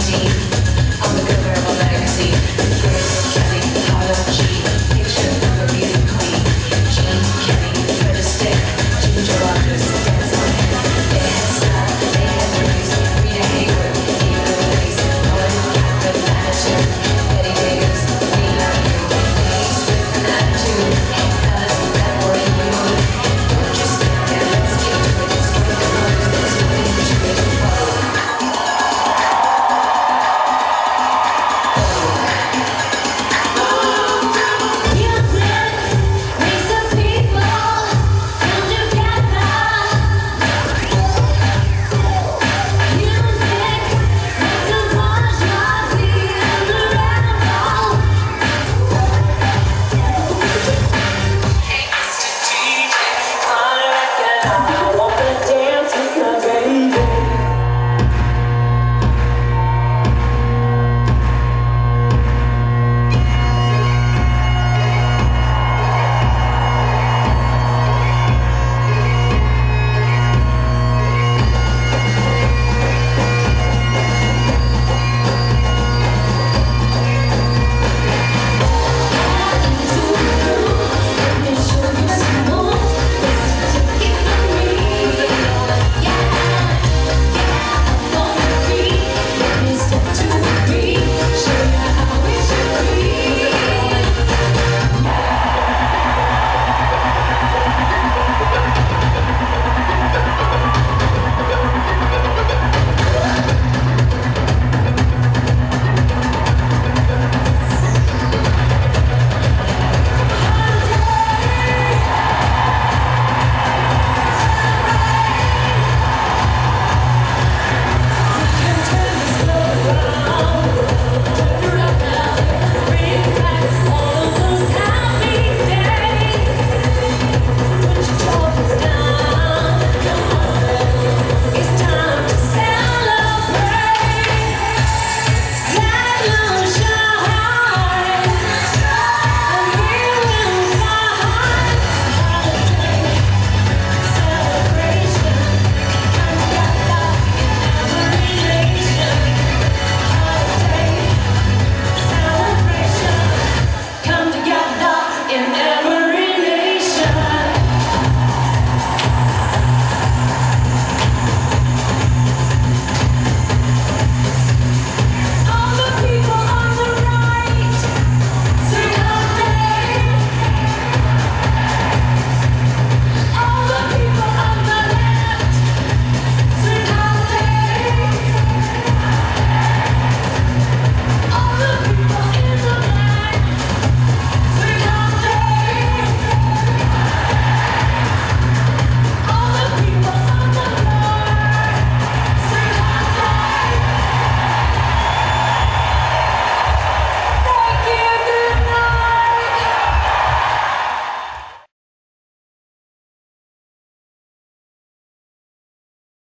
deep.